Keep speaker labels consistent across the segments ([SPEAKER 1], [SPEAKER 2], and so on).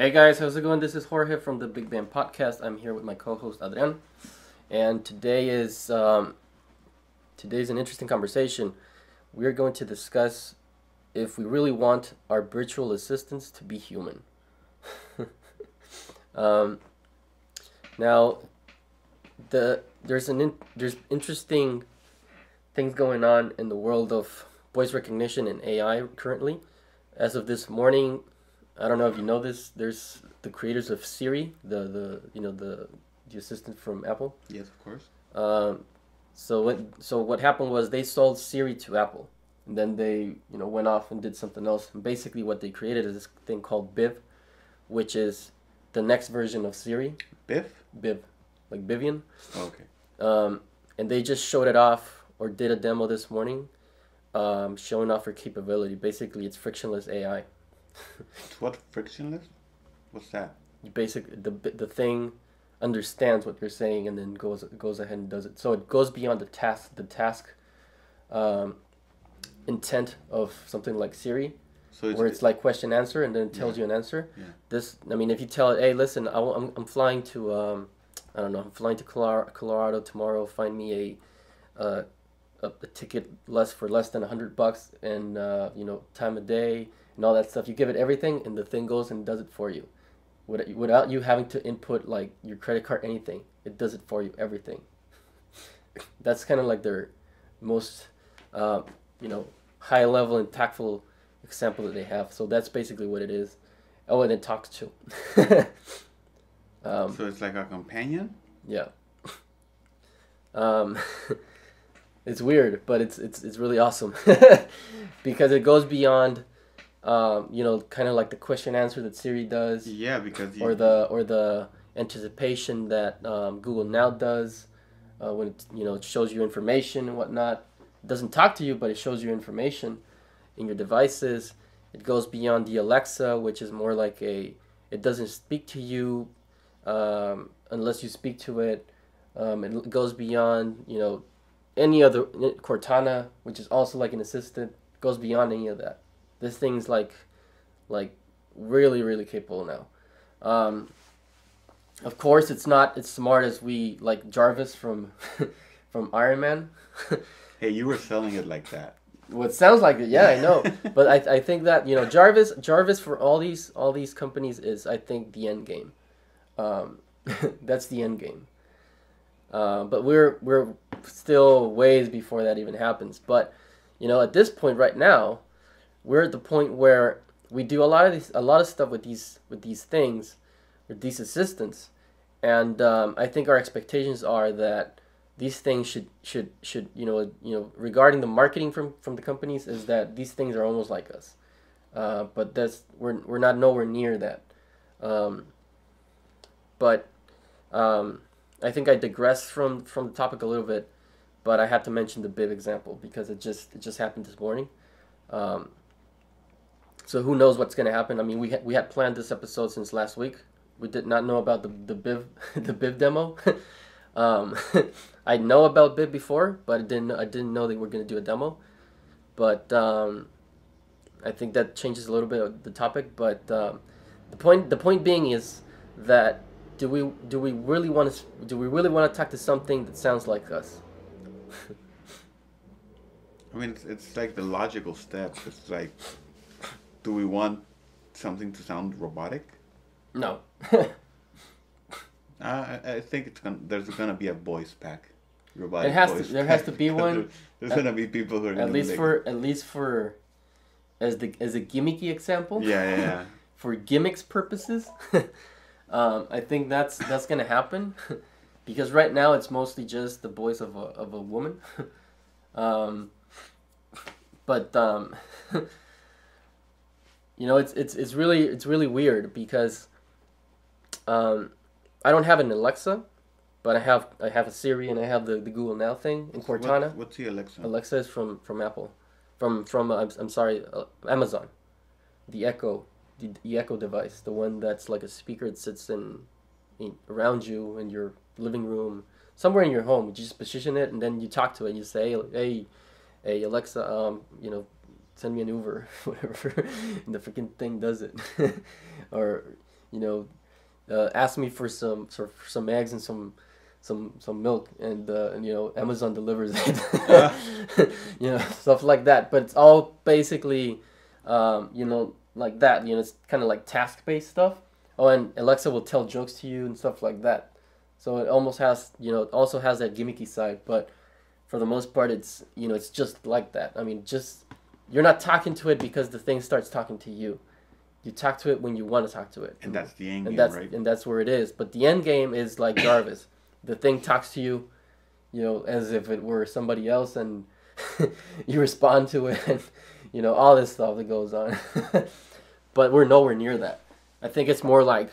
[SPEAKER 1] Hey guys, how's it going? This is Jorge from the Big Bang Podcast. I'm here with my co-host Adrian, and today is um, today's an interesting conversation. We're going to discuss if we really want our virtual assistants to be human. um, now, the there's an in, there's interesting things going on in the world of voice recognition and AI currently. As of this morning, I don't know if you know this. There's the creators of Siri, the the you know the the assistant from Apple.
[SPEAKER 2] Yes, of course.
[SPEAKER 1] Um, so what so what happened was they sold Siri to Apple, and then they you know went off and did something else. And basically, what they created is this thing called Viv, which is the next version of Siri.
[SPEAKER 2] Biff?
[SPEAKER 1] Viv, like Vivian.
[SPEAKER 2] Oh, okay.
[SPEAKER 1] Um, and they just showed it off or did a demo this morning, um, showing off her capability. Basically, it's frictionless AI.
[SPEAKER 2] What frictionless? What's that?
[SPEAKER 1] You basic the the thing understands what you're saying and then goes goes ahead and does it. So it goes beyond the task the task um, intent of something like Siri,
[SPEAKER 2] So it's,
[SPEAKER 1] where it's like question answer and then it tells
[SPEAKER 2] Yeah.
[SPEAKER 1] you an answer.
[SPEAKER 2] Yeah.
[SPEAKER 1] This I mean, if you tell it, hey, listen, I, am I'm flying to um, I don't know, I'm flying to Colorado tomorrow. Find me a uh, a, a ticket less for less than a hundred bucks and uh, you know time of day and all that stuff. You give it everything, and the thing goes and does it for you, Without- you having to input like your credit card, anything. It does it for you, everything. That's kind of like their most, uh, you know, high level and tactful example that they have. So that's basically what it is. Oh, and it talks too. um,
[SPEAKER 2] so it's like a companion.
[SPEAKER 1] yeah. Um, it's weird, but it's it's it's really awesome because it goes beyond, um, you know, kind of like the question answer that Siri does,
[SPEAKER 2] Yeah, because you,
[SPEAKER 1] or the or the anticipation that um, Google Now does, uh, when it you know it shows you information and whatnot. It doesn't talk to you, but it shows you information in your devices. It goes beyond the Alexa, which is more like a. It doesn't speak to you um, unless you speak to it. Um, it goes beyond you know any other Cortana, which is also like an assistant. Goes beyond any of that. This thing's like, like really really capable now. Um, of course, it's not as smart as we like Jarvis from from Iron Man.
[SPEAKER 2] hey, you were selling it like that.
[SPEAKER 1] Well, it sounds like it. Yeah, I know. but I, I think that you know Jarvis Jarvis for all these all these companies is I think the end game. Um, that's the end game. Uh, but we're we're still ways before that even happens. But you know, at this point right now, we're at the point where we do a lot of these a lot of stuff with these with these things, with these assistants, and um, I think our expectations are that these things should should should you know you know regarding the marketing from from the companies is that these things are almost like us, uh, but that's we're we're not nowhere near that. Um, but um, I think I digress from from the topic a little bit, but I had to mention the Viv example because it just it just happened this morning. Um, so who knows what's gonna happen? I mean, we had we had planned this episode since last week. We did not know about the the Viv the Viv demo. um, I know about Viv before, but I didn't I didn't know they were gonna do a demo. But um, I think that changes a little bit of the topic. But um, the point the point being is that do we do we really want to do we really want to talk to something that sounds like us?
[SPEAKER 2] I mean, it's, it's like the logical step. It's like, do we want something to sound robotic?
[SPEAKER 1] No.
[SPEAKER 2] Uh, I, I think it's gonna. There's gonna be a voice pack. Robotic
[SPEAKER 1] It has to- there has to be one.
[SPEAKER 2] there- There's gonna be people who are
[SPEAKER 1] at
[SPEAKER 2] be
[SPEAKER 1] least for at least for as the as a gimmicky example.
[SPEAKER 2] Yeah, yeah, yeah.
[SPEAKER 1] for gimmicks purposes, um, I think that's that's gonna happen, because right now it's mostly just the voice of a of a woman, um, but um, you know it's it's it's really it's really weird because um, I don't have an Alexa, but I have I have a Siri and I have the, the Google Now thing in Cortana.
[SPEAKER 2] What, what's the Alexa?
[SPEAKER 1] Alexa is from from Apple, from from uh, I'm, I'm sorry, uh, Amazon. The Echo, the, the Echo device, the one that's like a speaker that sits in, in around you in your living room, somewhere in your home. You just position it and then you talk to it. and You say, hey, hey Alexa, um, you know, send me an Uber, whatever, and the freaking thing does it, or you know, uh, ask me for some for some eggs and some some some milk and, uh, and you know Amazon delivers it. You know stuff like that. But it's all basically um, you know like that. You know it's kind of like task based stuff. Oh and Alexa will tell jokes to you and stuff like that. So it almost has you know it also has that gimmicky side but for the most part it's you know it's just like that. I mean just you're not talking to it because the thing starts talking to you you talk to it when you want to talk to it
[SPEAKER 2] And that's the end
[SPEAKER 1] and
[SPEAKER 2] game,
[SPEAKER 1] that's
[SPEAKER 2] right?
[SPEAKER 1] and that's where it is. But the end game is like Jarvis. the thing talks to you, you know, as if it were somebody else, and you respond to it, and you know all this stuff that goes on. but we're nowhere near that. I think it's more like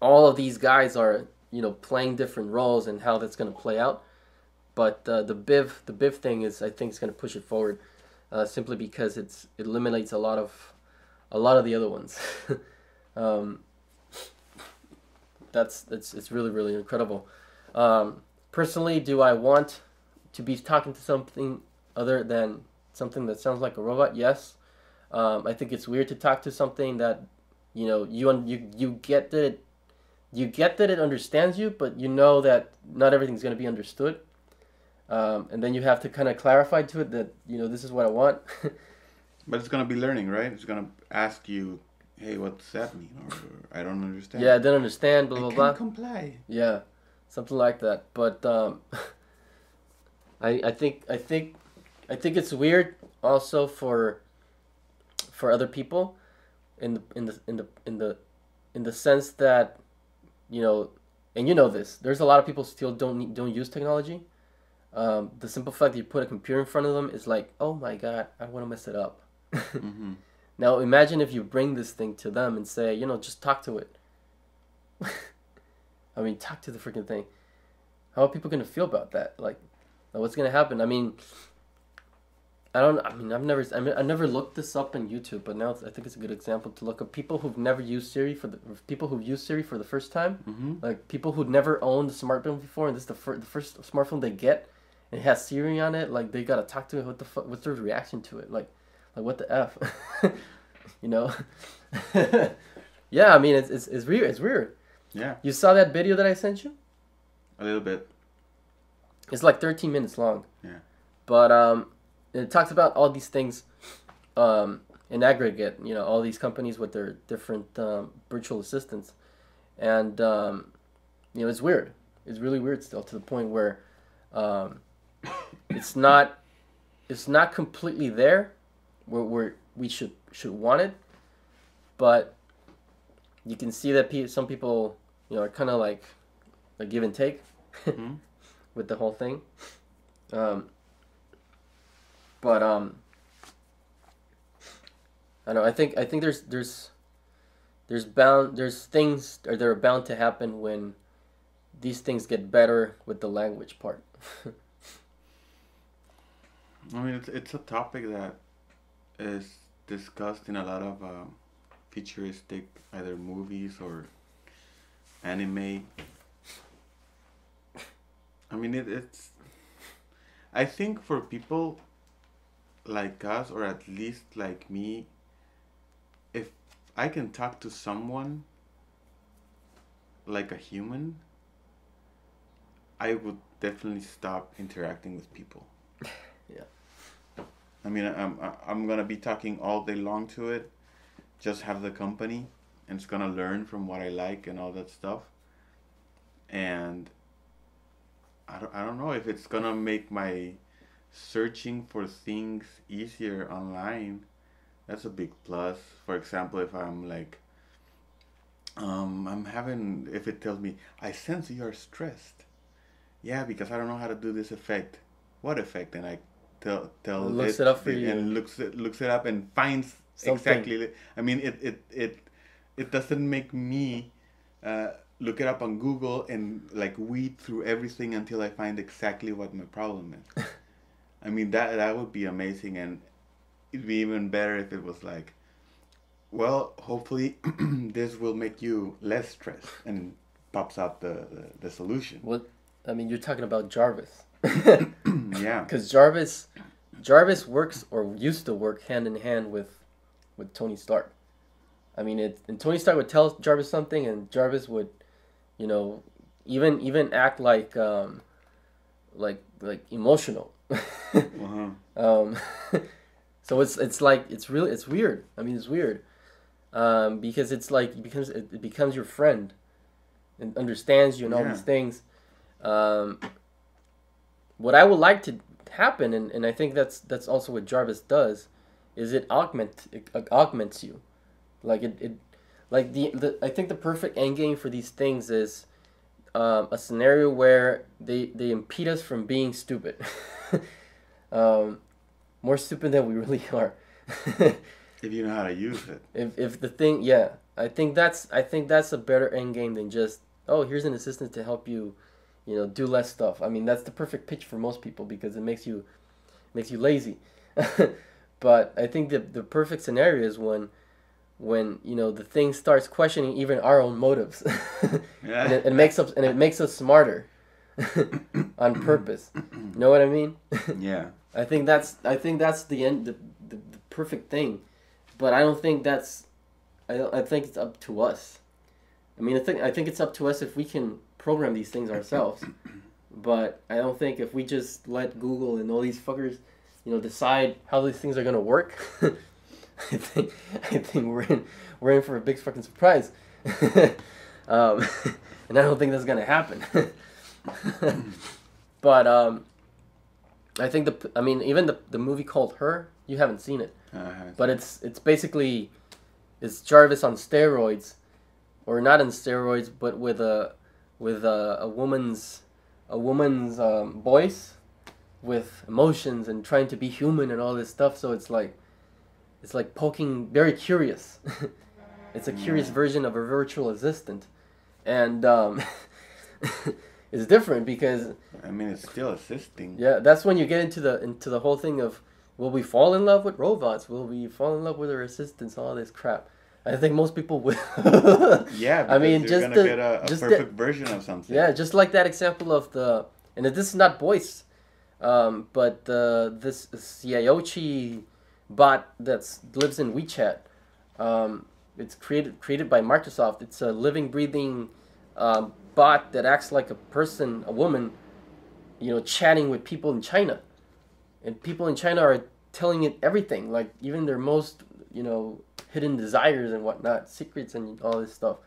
[SPEAKER 1] all of these guys are, you know, playing different roles and how that's going to play out. But uh, the Viv, the Viv thing is, I think, is going to push it forward, uh, simply because it's it eliminates a lot of, a lot of the other ones. um, that's it's it's really really incredible. Um, personally, do I want to be talking to something other than something that sounds like a robot? Yes. Um, I think it's weird to talk to something that, you know, you you you get that it, you get that it understands you, but you know that not everything's going to be understood. Um, and then you have to kind of clarify to it that you know this is what I want.
[SPEAKER 2] But it's gonna be learning, right? It's gonna ask you, "Hey, what's that mean?" Or, "I don't understand."
[SPEAKER 1] yeah, I don't understand. Blah
[SPEAKER 2] I
[SPEAKER 1] blah
[SPEAKER 2] can't
[SPEAKER 1] blah.
[SPEAKER 2] comply.
[SPEAKER 1] Yeah, something like that. But um, I I think I think I think it's weird also for for other people in the in the in the in the in the sense that you know and you know this there's a lot of people still don't don't use technology um, the simple fact that you put a computer in front of them is like oh my god i want to mess it up
[SPEAKER 2] hmm
[SPEAKER 1] now imagine if you bring this thing to them and say, you know, just talk to it. I mean, talk to the freaking thing. How are people gonna feel about that? Like, what's gonna happen? I mean, I don't. I mean, I've never. I mean, I never looked this up on YouTube, but now it's, I think it's a good example to look up people who've never used Siri for the people who've used Siri for the first time.
[SPEAKER 2] hmm
[SPEAKER 1] Like people who'd never owned a smartphone before, and this is the, fir- the first smartphone they get, and it has Siri on it. Like they gotta talk to it. What the fuck? What's their reaction to it? Like, like what the f? you know? yeah, I mean it's it's it's weird. It's weird.
[SPEAKER 2] Yeah,
[SPEAKER 1] You saw that video that I sent you?
[SPEAKER 2] a little bit.
[SPEAKER 1] It's like 13 minutes long.
[SPEAKER 2] Yeah.
[SPEAKER 1] But um, it talks about all these things um, in aggregate. You know, all these companies with their different um, virtual assistants, and um, you know, it's weird. It's really weird still to the point where um, it's not it's not completely there where, where we should should want it, but you can see that pe- some people you know are kind of like a give and take
[SPEAKER 2] Mhm.
[SPEAKER 1] with the whole thing. Um, but um, I know. I think I think there's there's there's bound there's things or that are bound to happen when these things get better with the language part.
[SPEAKER 2] I mean, it's it's a topic that is discussed in a lot of uh, futuristic either movies or anime. I mean, it, it's. I think for people like us, or at least like me, if I can talk to someone like a human, I would definitely stop interacting with people. I mean, I'm I'm gonna be talking all day long to it, just have the company, and it's gonna learn from what I like and all that stuff. And I don't I don't know if it's gonna make my searching for things easier online. That's a big plus. For example, if I'm like, um, I'm having if it tells me I sense you're stressed. Yeah, because I don't know how to do this effect. What effect? And I tell tell
[SPEAKER 1] It looks it up for you.
[SPEAKER 2] and looks it looks it up and finds
[SPEAKER 1] Something.
[SPEAKER 2] exactly. I mean, it it it it doesn't make me uh, look it up on Google and like weed through everything until I find exactly what my problem is. I mean that that would be amazing, and it'd be even better if it was like, well, hopefully this will make you less stressed and pops out the the, the solution.
[SPEAKER 1] what I mean, you're talking about Jarvis.
[SPEAKER 2] yeah.
[SPEAKER 1] Because Jarvis, Jarvis works or used to work hand in hand with, with Tony Stark. I mean, it and Tony Stark would tell Jarvis something, and Jarvis would, you know, even even act like um, like like emotional.
[SPEAKER 2] Uh-huh.
[SPEAKER 1] Um, so it's it's like it's really it's weird. I mean, it's weird um, because it's like it becomes it, it becomes your friend and understands you and all these things. Um, what I would like to happen, and, and I think that's that's also what Jarvis does, is it augment it augments you, like it, it like the, the I think the perfect end game for these things is um, a scenario where they they impede us from being stupid, um, more stupid than we really are.
[SPEAKER 2] If you know how to use it.
[SPEAKER 1] if if the thing yeah i think that's i think that's a better end game than just oh here's an assistant to help you you know do less stuff. I mean that's the perfect pitch for most people because it makes you makes you lazy. But i think the the perfect scenario is when when you know the thing starts questioning even our own motives. And it, it makes us and it makes us smarter on purpose. You know what i mean?
[SPEAKER 2] Yeah.
[SPEAKER 1] I think that's I think that's the end the, the, the perfect thing, but I don't think that's I don't, I think it's up to us. I mean I think I think it's up to us if we can program these things ourselves, but I don't think if we just let Google and all these fuckers, you know, decide how these things are gonna work. I think I think we're in we're in for a big fucking surprise, um, and I don't think that's gonna happen. but um, I think the I mean even the the movie called Her you haven't seen it
[SPEAKER 2] Uh,
[SPEAKER 1] but it's it's basically it's Jarvis on steroids or not on steroids but with a with a, a woman's a woman's um, voice with emotions and trying to be human and all this stuff so it's like it's like poking very curious it's a curious
[SPEAKER 2] Yeah.
[SPEAKER 1] version of a virtual assistant and um, it's different because
[SPEAKER 2] I mean, it's still assisting.
[SPEAKER 1] yeah, that's when you get into the into the whole thing of will we fall in love with robots? Will we fall in love with our assistants? All this crap. I think most people will.
[SPEAKER 2] Yeah,
[SPEAKER 1] I mean,
[SPEAKER 2] you're
[SPEAKER 1] just
[SPEAKER 2] gonna
[SPEAKER 1] the-
[SPEAKER 2] get a, a
[SPEAKER 1] just the-
[SPEAKER 2] perfect version of something.
[SPEAKER 1] yeah, just like that example of the and this is not voice, um, but the this Xiaoice bot that's lives in WeChat. Um, it's created created by Microsoft. It's a living, breathing um, bot that acts like a person, a woman, you know, chatting with people in China, and people in China are telling it everything, like even their most, you know, hidden desires and whatnot, secrets and all this stuff.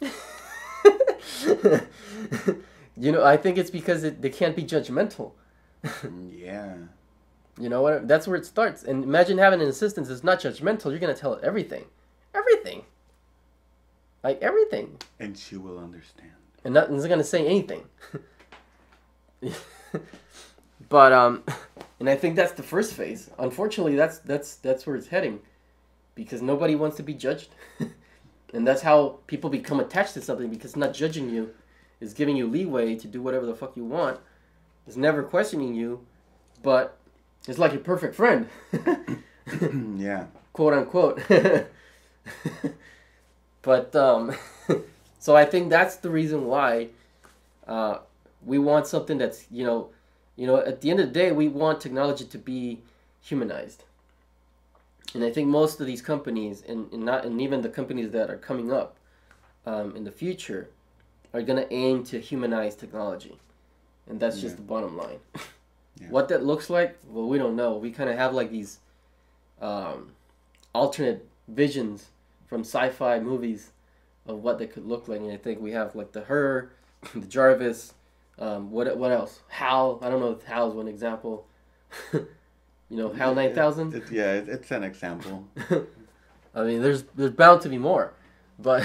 [SPEAKER 1] you know, I think it's because it, they can't be judgmental.
[SPEAKER 2] Mm, yeah.
[SPEAKER 1] You know what? That's where it starts. And imagine having an assistant that's not judgmental. You're gonna tell it everything, everything, like everything,
[SPEAKER 2] And she will understand.
[SPEAKER 1] and nothing's gonna say anything. but um, and I think that's the first phase. Unfortunately, that's that's that's where it's heading, because nobody wants to be judged, and that's how people become attached to something because it's not judging you, is giving you leeway to do whatever the fuck you want, is never questioning you, but it's like your perfect friend,
[SPEAKER 2] yeah.
[SPEAKER 1] quote unquote. but um, so I think that's the reason why uh, we want something that's you know, you know, at the end of the day, we want technology to be humanized. And I think most of these companies, and, and not and even the companies that are coming up um, in the future, are gonna aim to humanize technology, and that's just the bottom line.
[SPEAKER 2] Yeah.
[SPEAKER 1] What that looks like, well, we don't know. We kind of have like these um, alternate visions from sci-fi movies of what they could look like, and I think we have like the her, the Jarvis, um, what what else? Hal. I don't know if Hal's one example. you know, Hal nine thousand.
[SPEAKER 2] It- yeah, it, it's an example.
[SPEAKER 1] I mean, there's there's bound to be more, but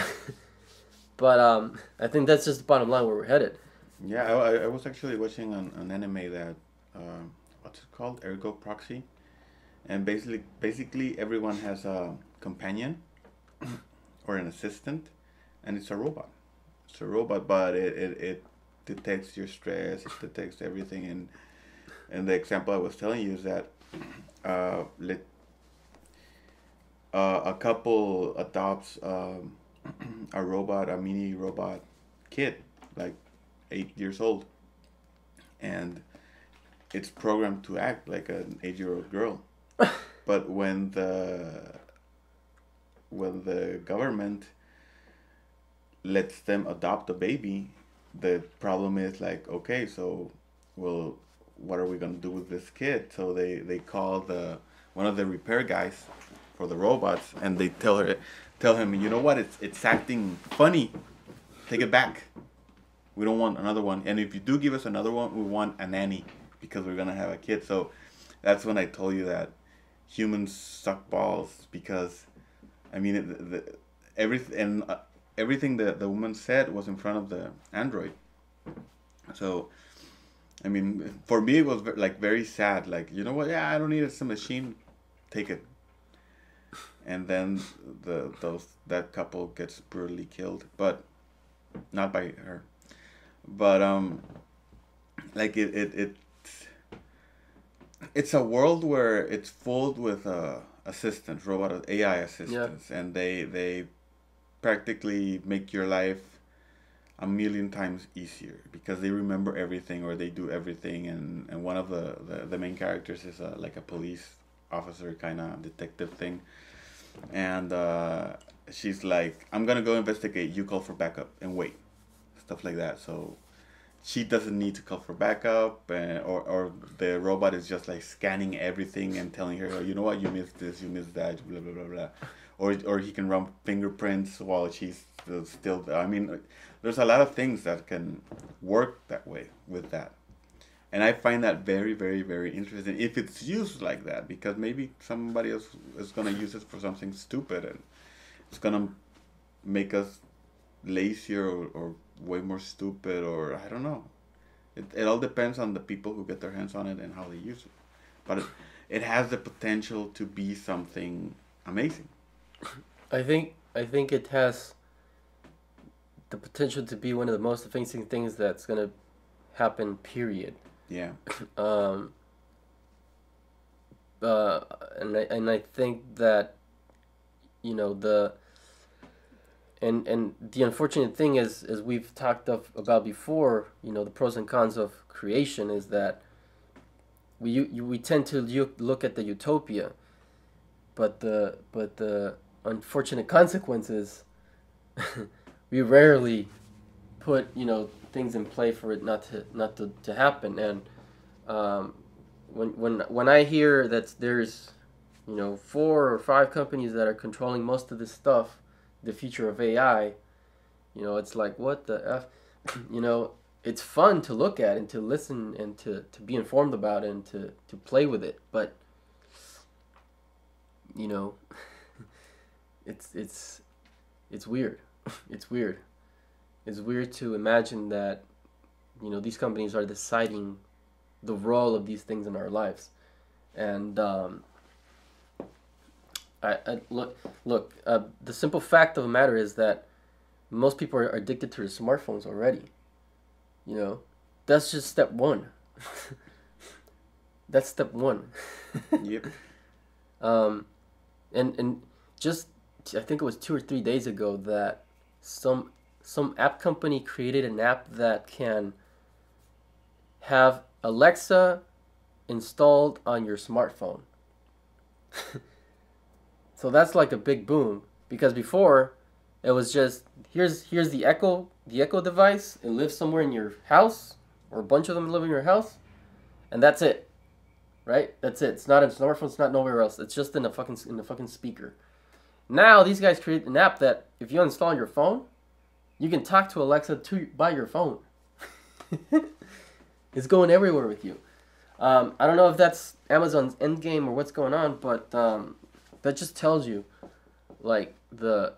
[SPEAKER 1] but um, I think that's just the bottom line where we're headed.
[SPEAKER 2] Yeah, I, I- was actually watching an, an anime that, um, what's it called? Ergo Proxy. And basically, basically everyone has a companion or an assistant, and it's a robot. It's a robot, but it, it, it detects your stress, it detects everything. And, and the example I was telling you is that uh, let, uh, a couple adopts um, a robot, a mini robot kid, like eight years old, and it's programmed to act like an eight-year-old girl. but when the when the government lets them adopt a baby, the problem is like, okay, so well, what are we gonna do with this kid? So they they call the one of the repair guys for the robots, and they tell her, tell him, you know what? It's it's acting funny. Take it back. We don't want another one. And if you do give us another one, we want a nanny because we're gonna have a kid. So that's when I told you that humans suck balls because, I mean, it, the, everything and uh, everything that the woman said was in front of the android. So, I mean, for me it was like very sad. Like you know what? Yeah, I don't need a machine. Take it. And then the those that couple gets brutally killed, but not by her. But um, like it it it it's a world where it's filled with uh, assistants, robot AI assistants, yeah. and they they practically make your life a million times easier because they remember everything or they do everything. And, and one of the, the, the main characters is a, like a police officer kind of detective thing. And uh, she's like i'm gonna go investigate. You call for backup and wait. Stuff like that. So she doesn't need to call for backup and, or, or the robot is just like scanning everything and telling her oh, you know what? You missed this. You missed that. Blah blah blah blah. Or, or he can run fingerprints while she's still i mean there's a lot of things that can work that way with that and i find that very very very interesting if it's used like that because maybe somebody else is going to use it for something stupid and it's going to make us lazier or, or way more stupid or I don't know. It, it all depends on the people who get their hands on it and how they use it. But it, it has the potential to be something amazing.
[SPEAKER 1] I think I think it has the potential to be one of the most amazing things that's gonna happen. Period.
[SPEAKER 2] Yeah.
[SPEAKER 1] um. Uh, and I and I think that, you know the and and the unfortunate thing is as we've talked of about before you know the pros and cons of creation is that we you, we tend to look at the utopia but the but the unfortunate consequences we rarely put you know things in play for it not to not to, to happen and um, when when when I hear that there's you know four or five companies that are controlling most of this stuff the future of AI, you know, it's like what the f, you know, it's fun to look at and to listen and to, to be informed about and to, to play with it, but you know, it's it's it's weird. it's weird. It's weird to imagine that you know these companies are deciding the role of these things in our lives, and um, I, I look look. Uh, the simple fact of the matter is that most people are addicted to their smartphones already. You know, that's just step one. that's step one.
[SPEAKER 2] yep.
[SPEAKER 1] Um, and and just I think it was two or three days ago that some some app company created an app that can have Alexa installed on your smartphone. So that's like a big boom because before it was just here's here's the Echo the Echo device. It lives somewhere in your house or a bunch of them live in your house, and that's it. Right? That's it. It's not a smartphone. It's not nowhere else. It's just in the fucking in the fucking speaker. Now these guys create an app that if you install your phone, you can talk to Alexa to by your phone. it's going everywhere with you. Um, I don't know if that's Amazon's endgame or what's going on, but um, that just tells you like the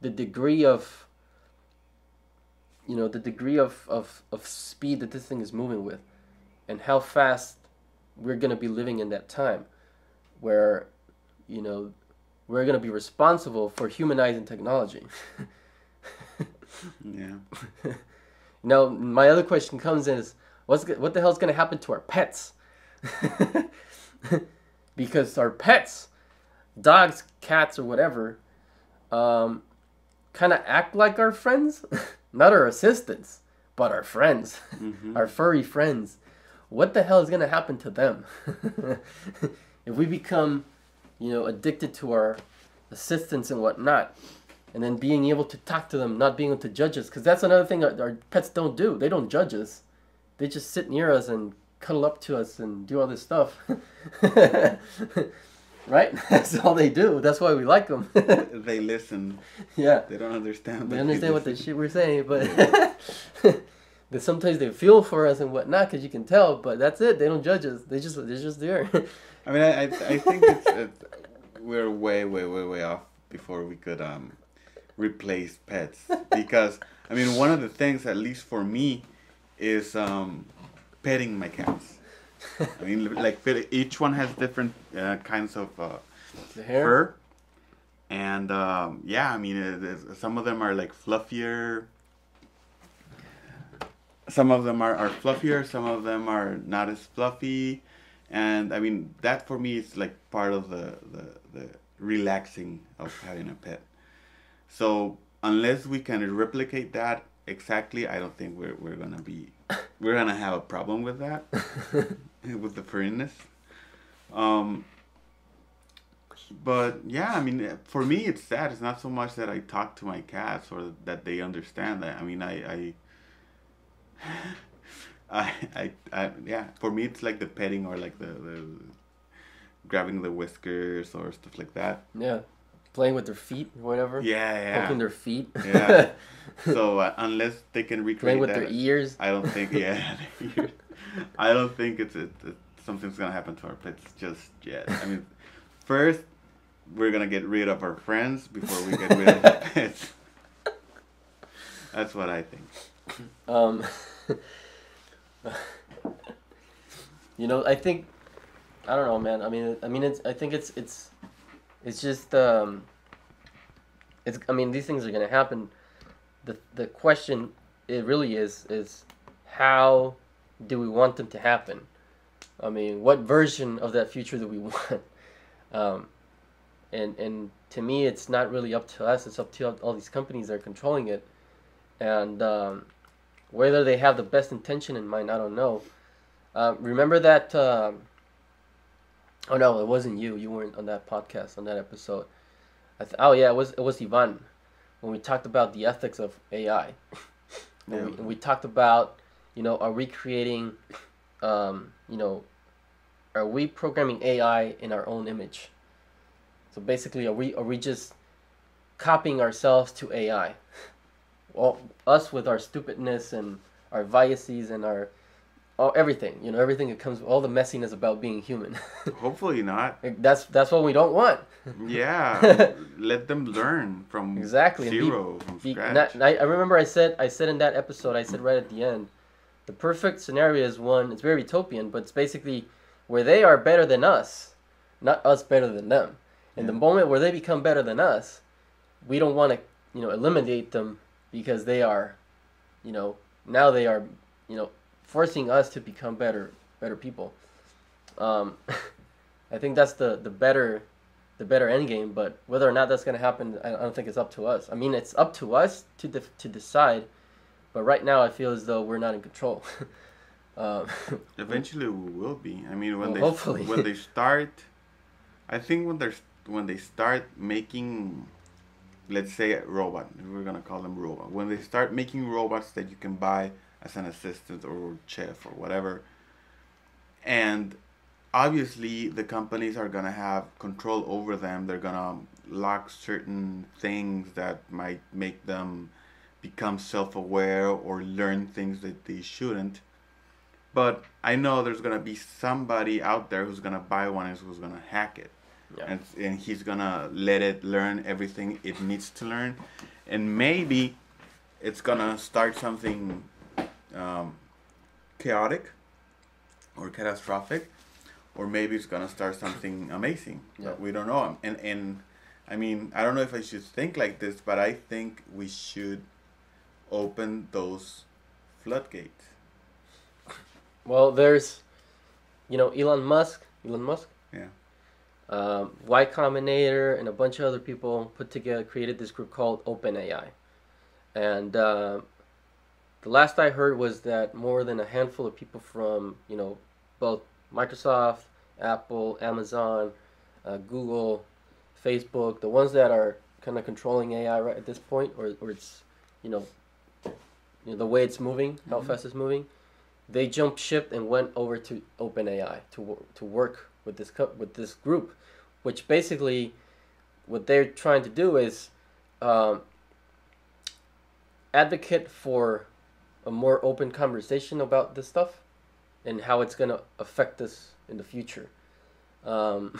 [SPEAKER 1] the degree of you know the degree of, of, of speed that this thing is moving with and how fast we're going to be living in that time where you know we're going to be responsible for humanizing technology
[SPEAKER 2] yeah
[SPEAKER 1] now my other question comes in is what's what the hell's going to happen to our pets because our pets dogs, cats, or whatever, um, kind of act like our friends, not our assistants, but our friends, mm-hmm. our furry friends. What the hell is gonna happen to them if we become, you know, addicted to our assistance and whatnot, and then being able to talk to them, not being able to judge us, because that's another thing our, our pets don't do. They don't judge us. They just sit near us and cuddle up to us and do all this stuff. right? That's all they do. That's why we like them.
[SPEAKER 2] they listen.
[SPEAKER 1] Yeah.
[SPEAKER 2] They don't understand.
[SPEAKER 1] They understand what the shit we're saying, but that sometimes they feel for us and whatnot because you can tell. But that's it. They don't judge us. They just they're just there.
[SPEAKER 2] I mean, I I, I think it's, it's we're way way way way off before we could um replace pets because I mean one of the things at least for me is um petting my cats. I mean, like each one has different uh, kinds of uh, fur, and um, yeah, I mean, it, some of them are like fluffier. Some of them are, are fluffier. Some of them are not as fluffy, and I mean that for me is like part of the the, the relaxing of having a pet. So unless we can replicate that exactly, I don't think we're we're gonna be we're gonna have a problem with that. with the furriness. Um, but yeah, I mean, for me, it's sad. It's not so much that I talk to my cats or that they understand that. I mean, I, I, I, I, I, yeah. For me, it's like the petting or like the, the grabbing the whiskers or stuff like that.
[SPEAKER 1] Yeah, playing with their feet, whatever.
[SPEAKER 2] Yeah, yeah.
[SPEAKER 1] Poking their feet.
[SPEAKER 2] Yeah. so uh, unless they can recreate
[SPEAKER 1] playing with
[SPEAKER 2] that,
[SPEAKER 1] their ears.
[SPEAKER 2] I don't think. Yeah, I don't think it's it, it, something's gonna happen to our pets just yet. I mean, first we're gonna get rid of our friends before we get rid of the pets. That's what I think.
[SPEAKER 1] Um, you know, I think I don't know, man. I mean, I mean, it's. I think it's it's it's just um. It's. I mean, these things are gonna happen. The the question it really is is how do we want them to happen? I mean, what version of that future do we want? Um, and and to me, it's not really up to us. It's up to all these companies that are controlling it, and um, whether they have the best intention in mind, I don't know. Uh, remember that? Um, oh no, it wasn't you. You weren't on that podcast on that episode. Th- oh yeah, it was it was Ivan when we talked about the ethics of AI. yeah. we, we talked about you know, are we creating, um, you know, are we programming AI in our own image? So basically, are we are we just copying ourselves to AI? Well, us with our stupidness and our biases and our all everything, you know, everything that comes, all the messiness about being human.
[SPEAKER 2] Hopefully not.
[SPEAKER 1] That's that's what we don't want.
[SPEAKER 2] Yeah, let them learn from
[SPEAKER 1] exactly
[SPEAKER 2] zero,
[SPEAKER 1] be,
[SPEAKER 2] from
[SPEAKER 1] be,
[SPEAKER 2] scratch.
[SPEAKER 1] Not, I, I remember I said I said in that episode, I said right at the end, the perfect scenario is one, it's very utopian, but it's basically where they are better than us, not us better than them. In yeah. the moment where they become better than us, we don't want to, you know, eliminate them because they are, you know, now they are, you know, forcing us to become better, better people. Um, I think that's the the better, the better end game. But whether or not that's going to happen, I don't think it's up to us. I mean, it's up to us to de- to decide but right now, I feel as though we're not in control.
[SPEAKER 2] um, Eventually, we will be. I mean, when
[SPEAKER 1] well,
[SPEAKER 2] they
[SPEAKER 1] hopefully.
[SPEAKER 2] when they start, I think when they're when they start making, let's say a robot, we're gonna call them robot. When they start making robots that you can buy as an assistant or chef or whatever, and obviously the companies are gonna have control over them. They're gonna lock certain things that might make them become self-aware or learn things that they shouldn't but i know there's going to be somebody out there who's going to buy one and who's going to hack it yeah. and, and he's to let it learn everything it needs to learn and maybe it's to start something um, chaotic or catastrophic or maybe it's to start something amazing yeah. But we don't know and and I mean, I don't know if I should think like this, but I think we should open those floodgates?
[SPEAKER 1] Well, there's, you know, Elon Musk. Elon Musk.
[SPEAKER 2] Yeah.
[SPEAKER 1] Um, y Combinator and a bunch of other people put together created this group called OpenAI, and uh, the last I heard was that more than a handful of people from you know both Microsoft, Apple, Amazon, uh, Google, Facebook, the ones that are kind of controlling AI right at this point, or or it's you know, you know the way it's moving, how
[SPEAKER 2] Mhm.
[SPEAKER 1] fast it's moving, they jumped ship and went over to OpenAI to to work with this co- with this group, which basically, what they're trying to do is, um, advocate for a more open conversation about this stuff, and how it's gonna affect us in the future. Um,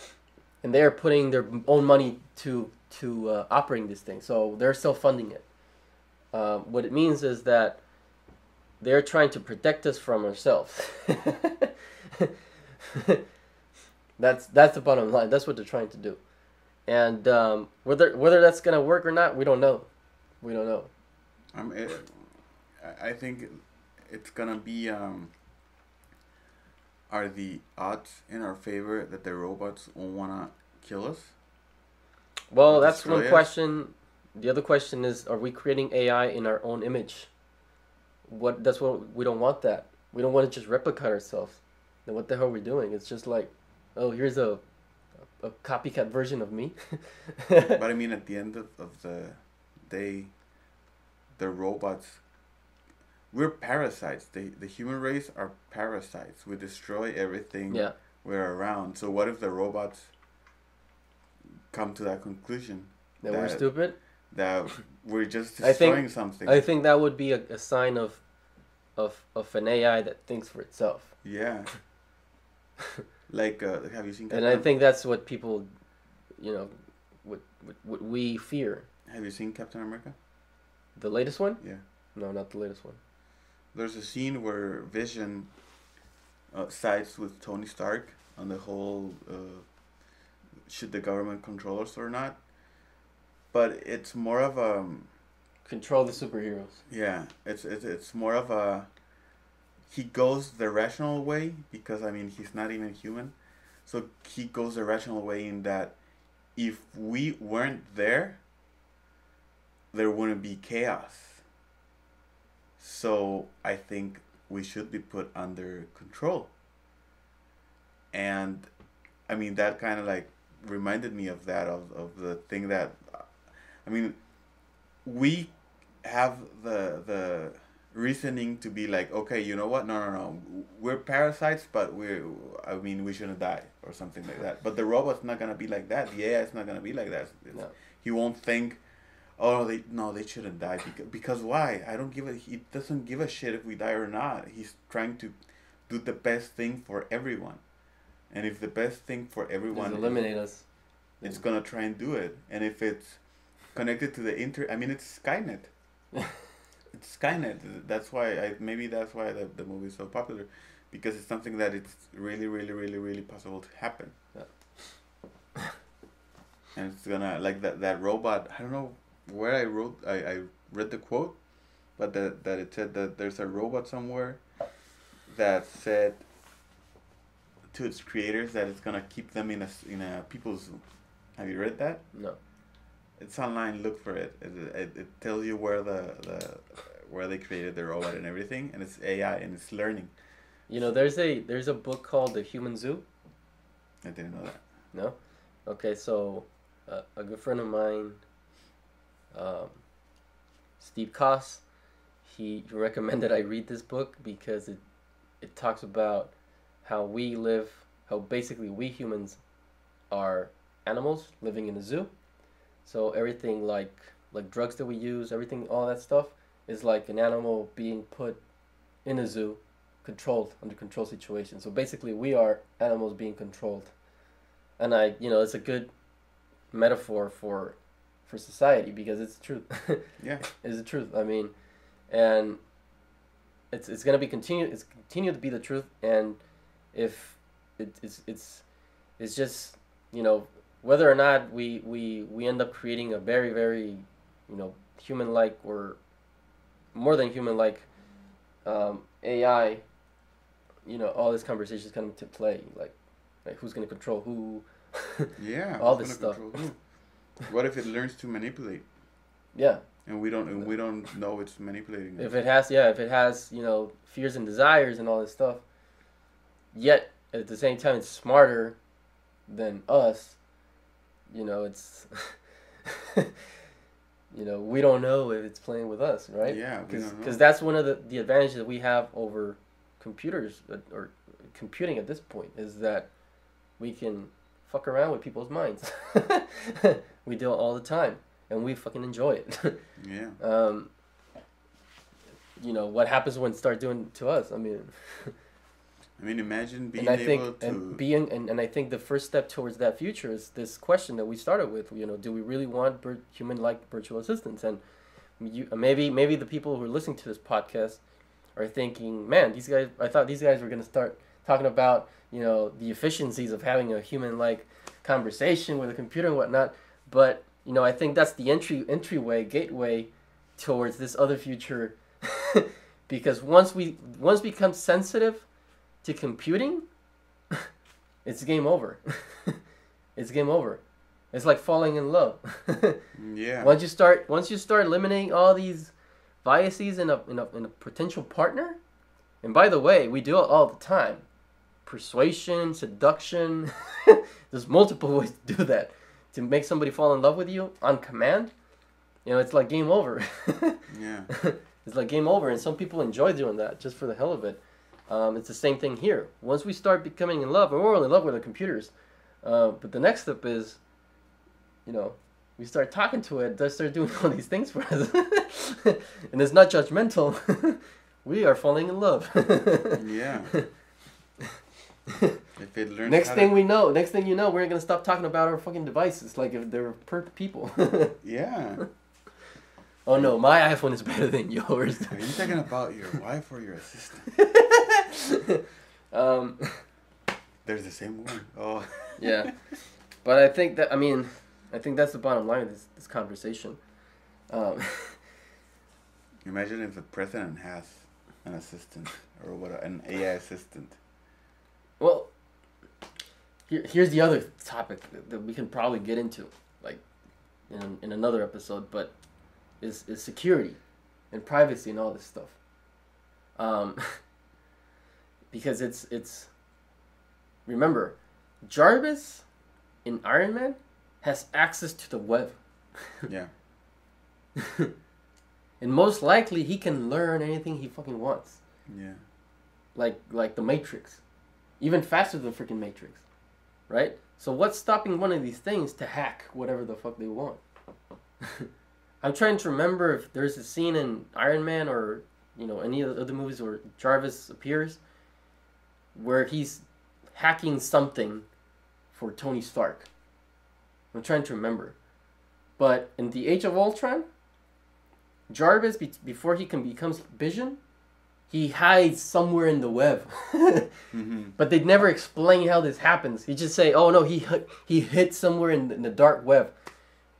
[SPEAKER 1] and they're putting their own money to to uh, operating this thing, so they're self funding it. Um, what it means is that they're trying to protect us from ourselves. that's that's the bottom line. That's what they're trying to do, and um, whether whether that's gonna work or not, we don't know. We don't know.
[SPEAKER 2] Um, it, I- I think it's gonna be. Um, are the odds in our favor that the robots won't wanna kill us?
[SPEAKER 1] Well, that's one
[SPEAKER 2] us?
[SPEAKER 1] question. The other question is: Are we creating AI in our own image? What? That's what we don't want. That we don't want to just replicate ourselves. Then what the hell are we doing? It's just like, oh, here's a a copycat version of me.
[SPEAKER 2] But I mean, at the end of, of the day, the robots. We're parasites. The the human race are parasites. We destroy everything
[SPEAKER 1] yeah,
[SPEAKER 2] we're around. So what if the robots come to that conclusion
[SPEAKER 1] that we're stupid.
[SPEAKER 2] that we're just
[SPEAKER 1] I think-
[SPEAKER 2] destroying something?
[SPEAKER 1] I think that would be a, a sign of, of of an AI that thinks for itself.
[SPEAKER 2] Yeah. like, uh, have you seen?
[SPEAKER 1] And I think that's what people, you know, what what, what we fear.
[SPEAKER 2] Have you seen Captain America?
[SPEAKER 1] The latest one?
[SPEAKER 2] Yeah.
[SPEAKER 1] No, not the latest one.
[SPEAKER 2] There's a scene where Vision uh, sides with Tony Stark on the whole uh, should the government control us or not. But it's more of a
[SPEAKER 1] Control the superheroes.
[SPEAKER 2] yeah, it's it's it's more of a he goes the rational way because I mean he's not even human, so he goes the rational way in that if we weren't there, there wouldn't be chaos. So I think we should be put under control. And I mean that kind of like reminded me of that of, of the thing that I mean we have the the reasoning to be like okay you know what no no no we're parasites but we're I mean we shouldn't die or something like that but the robot's not gonna be like that the AI is not gonna be like that
[SPEAKER 1] No.
[SPEAKER 2] he won't think oh they no they shouldn't die because, because why I don't give a he doesn't give a shit if we die or not he's trying to do the best thing for everyone and if the best thing for everyone
[SPEAKER 1] Just
[SPEAKER 2] is-
[SPEAKER 1] eliminate us.
[SPEAKER 2] it's gonna try and do it. And if it's connected to the inter, I mean, it's Skynet. it's Skynet. That's why I maybe that's why the the movie is so popular, because it's something that it's really, really, really, really possible to happen.
[SPEAKER 1] Yeah.
[SPEAKER 2] and it's gonna like that that robot. I don't know where I wrote. I I read the quote, but that that it said that there's a robot somewhere that said to its creators that it's gonna keep them in a in a people's. Have you read that?
[SPEAKER 1] No.
[SPEAKER 2] It's online. Look for it. It, it, it tells you where the, the where they created the robot and everything, and it's AI and it's learning.
[SPEAKER 1] You know, there's a there's a book called The Human Zoo.
[SPEAKER 2] I didn't know that.
[SPEAKER 1] No. Okay, so uh, a good friend of mine, um, Steve Koss, he recommended I read this book because it it talks about how we live, how basically we humans are animals living in a zoo. So everything like like drugs that we use, everything all that stuff is like an animal being put in a zoo, controlled under control situation. So basically we are animals being controlled. And I, you know, it's a good metaphor for for society because it's the truth.
[SPEAKER 2] Yeah.
[SPEAKER 1] it's the truth. I mean, and it's it's gonna be continue it's continue to be the truth. And if it, it's it's it's just you know whether or not we we we end up creating a very very you know human like or more than human like um, AI. You know, all this conversation is coming to play. Like, like who's gonna control who?
[SPEAKER 2] Yeah.
[SPEAKER 1] All this stuff.
[SPEAKER 2] What if it learns to manipulate,
[SPEAKER 1] yeah.
[SPEAKER 2] and we don't and we don't know it's manipulating?
[SPEAKER 1] If it has, yeah, if it has, you know, fears and desires and all this stuff, yet at the same time it's smarter than us, you know, it's. you know, we don't know if it's playing with us, right?
[SPEAKER 2] Yeah.
[SPEAKER 1] Because that's one of the, the advantages that we have over computers uh, or computing at this point is that we can fuck around with people's minds. we do it all the time, and we fucking enjoy it.
[SPEAKER 2] Yeah.
[SPEAKER 1] um, you know what happens when it start doing to us? I mean,
[SPEAKER 2] I mean, imagine being
[SPEAKER 1] and I
[SPEAKER 2] able
[SPEAKER 1] think
[SPEAKER 2] to.
[SPEAKER 1] and being and, and I think the first step towards that future is this question that we started with. You know, do we really want vir- human-like virtual assistants? And you uh, maybe maybe the people who are listening to this podcast are thinking, man, these guys. I thought these guys were gonna start talking about you know the efficiencies of having a human-like conversation with a computer and whatnot. But you know, I think that's the entry entryway gateway towards this other future, because once we once we become sensitive to computing, it's game over. it's game over. It's like falling in love.
[SPEAKER 2] yeah.
[SPEAKER 1] once you start once you start eliminating all these biases in a, in a in a potential partner, and by the way, we do it all the time. Persuasion, seduction. There's multiple ways to do that. To make somebody fall in love with you on command, you know, it's like game over.
[SPEAKER 2] Yeah.
[SPEAKER 1] it's like game over, and some people enjoy doing that just for the hell of it. Um, it's the same thing here. Once we start becoming in love, and we're all in love with the computers, uh, but the next step is, you know, we start talking to it, does start doing all these things for us, and it's not judgmental. we are falling in love.
[SPEAKER 2] Yeah. If it learns
[SPEAKER 1] next thing
[SPEAKER 2] to,
[SPEAKER 1] we know, next thing you know, we're gonna stop talking about our fucking devices like if they're per people.
[SPEAKER 2] Yeah.
[SPEAKER 1] Oh no, my iPhone is better than yours.
[SPEAKER 2] Are you talking about your wife or your assistant?
[SPEAKER 1] um,
[SPEAKER 2] There's the same one. Oh.
[SPEAKER 1] yeah, but I think that I mean, I think that's the bottom line of this this conversation. Um,
[SPEAKER 2] Imagine if the president has an assistant or what an AI assistant.
[SPEAKER 1] well, here, here's the other topic that, that we can probably get into, like, in in another episode, but is is security, and privacy and all this stuff. Um, because it's it's. Remember, Jarvis, in Iron Man, has access to the web.
[SPEAKER 2] Yeah.
[SPEAKER 1] and most likely he can learn anything he fucking wants.
[SPEAKER 2] Yeah.
[SPEAKER 1] Like like the Matrix. Even faster than freaking Matrix. Right? So what's stopping one of these things to hack whatever the fuck they want? I'm trying to remember if there's a scene in Iron Man or you know any of the other movies where Jarvis appears where he's hacking something for Tony Stark. I'm trying to remember. But in the Age of Ultron, Jarvis, be- before he can becomes Vision, he hides somewhere in the web.
[SPEAKER 2] Mm-hmm.
[SPEAKER 1] but they never explain how this happens. He just say, "Oh no, he he hit somewhere in the, in the dark web."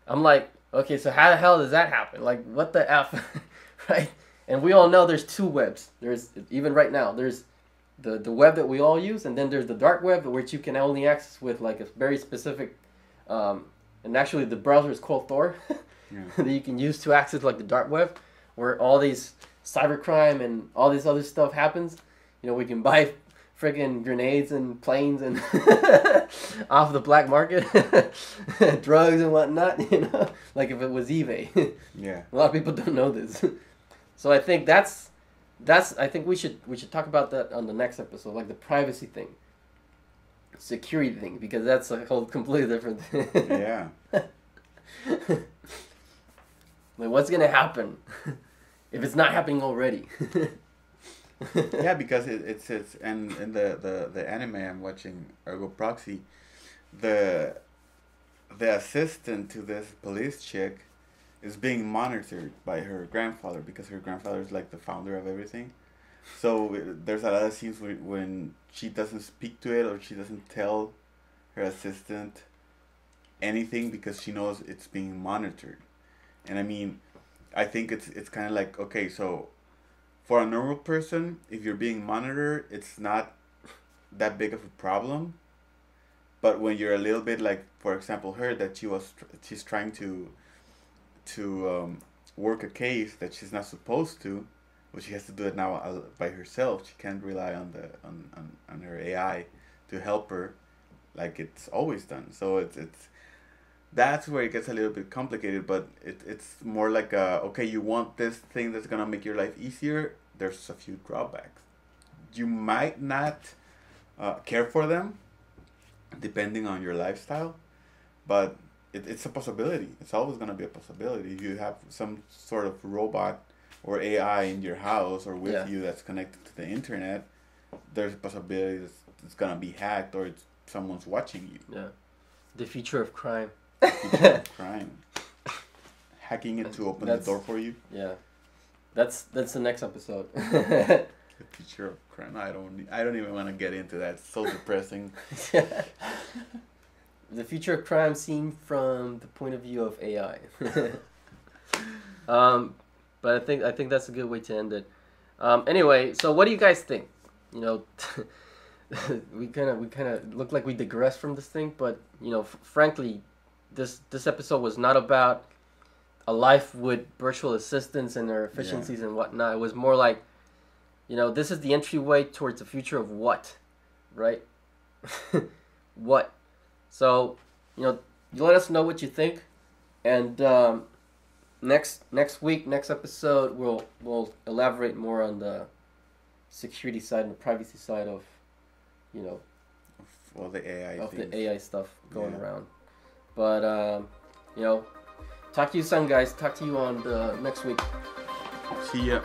[SPEAKER 1] I'm like, okay, so how the hell does that happen? Like, what the f, right? And we all know there's two webs. There's even right now there's the the web that we all use, and then there's the dark web, which you can only access with like a very specific. Um, and actually, the browser is called Tor,
[SPEAKER 2] Yeah.
[SPEAKER 1] that you can use to access like the dark web, where all these cybercrime and all this other stuff happens. You know, we can buy friggin' grenades and planes and off the black market, drugs and whatnot. You know, like if it was eBay.
[SPEAKER 2] Yeah.
[SPEAKER 1] A lot of people don't know this. So I think that's that's I think we should we should talk about that on the next episode, like the privacy thing. Security thing, because that's a whole completely different thing.
[SPEAKER 2] Yeah.
[SPEAKER 1] like what's gonna happen if it's not happening already?
[SPEAKER 2] yeah, because it, it's it's and in the, the the anime I'm watching, Ergo Proxy, the the assistant to this police chick is being monitored by her grandfather because her grandfather is like the founder of everything. So there's a lot of scenes where, when she doesn't speak to it or she doesn't tell her assistant anything because she knows it's being monitored. And I mean, I think it's it's kind of like okay, so for a normal person, if you're being monitored, it's not that big of a problem. But when you're a little bit like, for example, her that she was she's trying to to um, work a case that she's not supposed to, but she has to do it now uh, by herself. She can't rely on the on, on, on her AI to help her, like it's always done. So it's it's that's where it gets a little bit complicated. But it, it's more like a, okay, you want this thing that's gonna make your life easier. There's a few drawbacks. You might not uh, care for them, depending on your lifestyle, but it, it's a possibility. It's always gonna be a possibility. If you have some sort of robot or AI in your house or with
[SPEAKER 1] Yeah.
[SPEAKER 2] you that's connected to the internet, there's a possibility that it's gonna be hacked or it's someone's watching you.
[SPEAKER 1] Yeah. The future of crime.
[SPEAKER 2] Future of crime. Hacking it to open
[SPEAKER 1] That's-
[SPEAKER 2] the door for you.
[SPEAKER 1] Yeah. That's that's the next episode.
[SPEAKER 2] The future of crime. I don't. I don't even want to get into that. It's so depressing.
[SPEAKER 1] the future of crime seen from the point of view of AI. um, but I think I think that's a good way to end it. Um, anyway, so what do you guys think? You know, we kind of we kind of look like we digress from this thing, but you know, f- frankly, this this episode was not about a life with virtual assistants and their efficiencies and whatnot. It was more like, you know, this is the entryway towards the future of what, right? what? So, you know, you let us know what you think, and um, next next week, next episode, we'll we'll elaborate more on the security side and the privacy side of, you know,
[SPEAKER 2] All the AI
[SPEAKER 1] of
[SPEAKER 2] things.
[SPEAKER 1] the AI stuff going
[SPEAKER 2] Yeah.
[SPEAKER 1] around. But um, you know, talk to you soon, guys. Talk to you on the next week.
[SPEAKER 2] See ya.